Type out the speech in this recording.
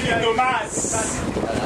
pouquinho.